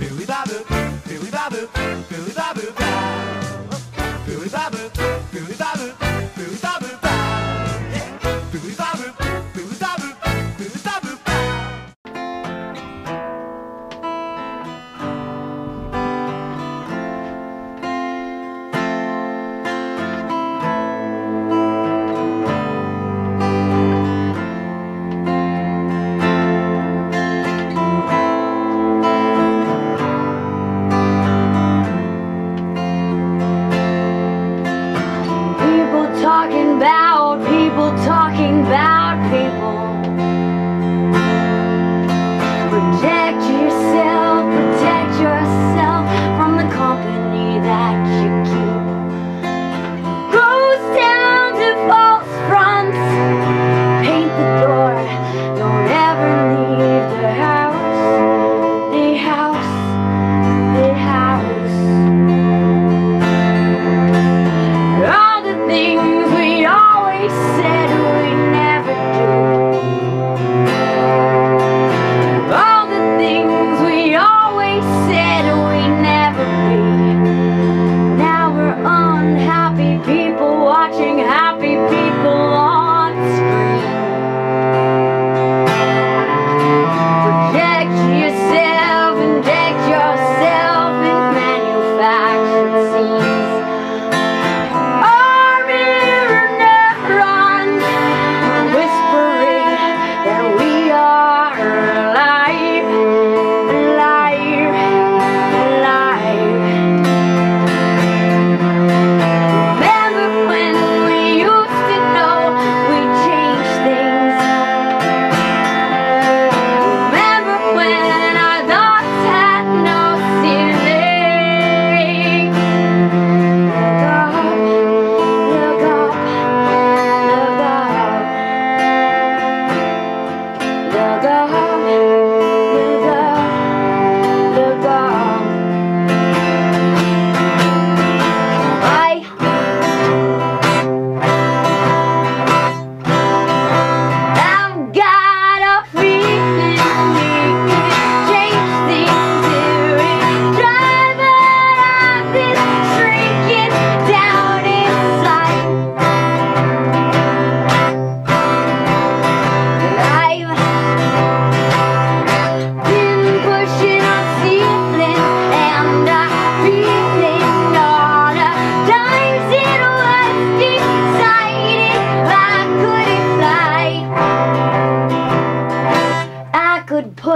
Billy Babu, Billy Babu, Billy Babu.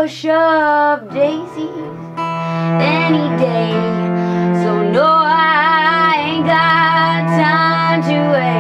Push of daisies any day. So no, I ain't got time to wait.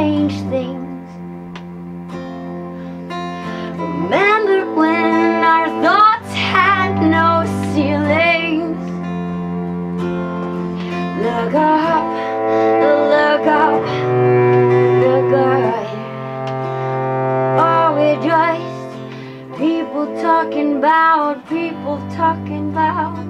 change things. Remember when our thoughts had no ceilings? Look up, look up, look up. Are we just people talking about, people talking about?